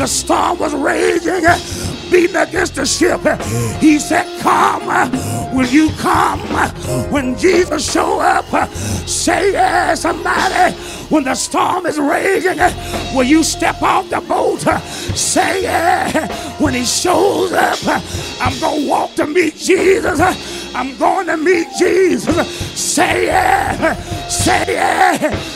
the storm was raging, eh, beating against the ship. He said, Come, eh, will you come? Eh, when Jesus showed up, say yes, somebody. When the storm is raging, will you step off the boat? Say yeah. When he shows up, I'm going to walk to meet Jesus. I'm going to meet Jesus. Say yeah. Say yeah.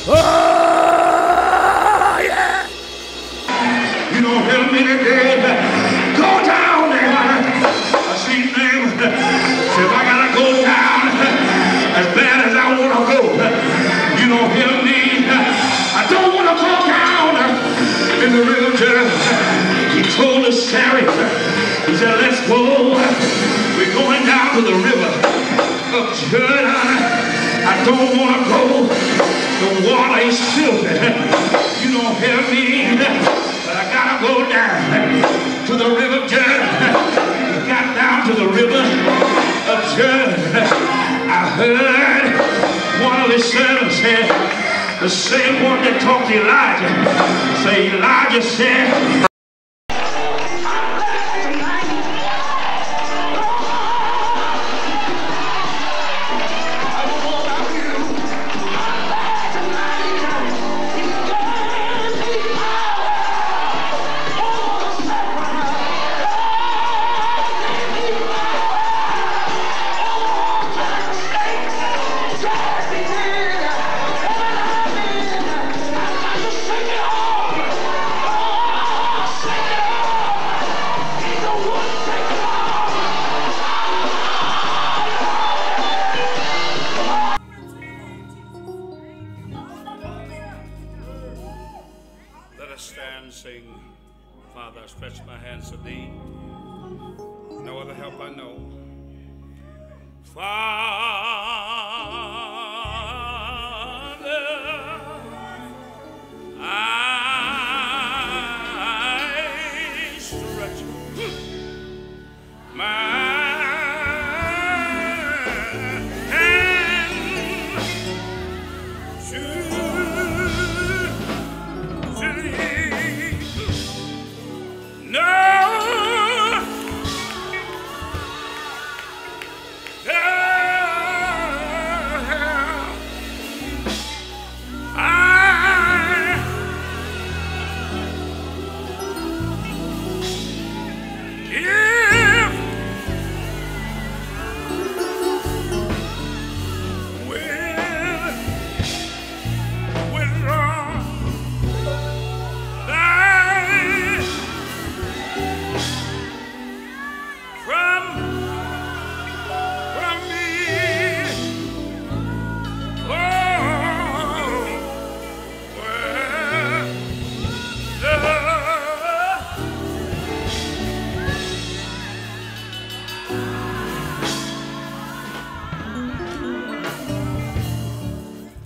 He told the chariot, he said, let's go. We're going down to the river of Jordan. I don't wanna go. The water is filthy. You don't help me. But I gotta go down to the river Jordan. We got down to the river the same one that talked to Elijah, say Elijah said, us stand, sing, Father, I stretch my hands to thee. No other help I know. Father.